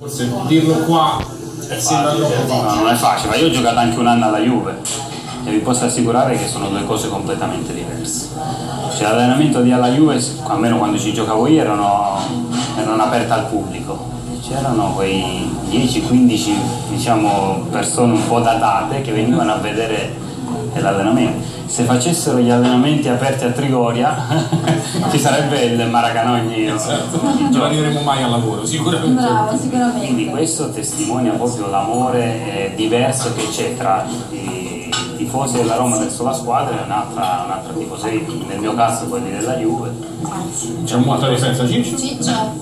Forse dirlo qua sembra troppo No, facile. non è facile, ma io ho giocato anche un anno alla Juve e vi posso assicurare che sono due cose completamente diverse. Cioè, l'allenamento di alla Juve, almeno quando ci giocavo io, erano, erano aperte al pubblico. C'erano quei 10-15 diciamo, persone un po' datate che venivano a vedere l'allenamento. Se facessero gli allenamenti aperti a Trigoria ci sarebbe il Maracanogni. Esatto. Non arriveremo mai al lavoro, sicuramente. Bravo, Quindi sicuramente. questo testimonia proprio l'amore eh, diverso che c'è tra i tifosi della Roma verso la squadra e un'altra, un'altra tifoseria, nel mio caso quelli della Juve. C'è molta differenza, Ciccio? Ciccio,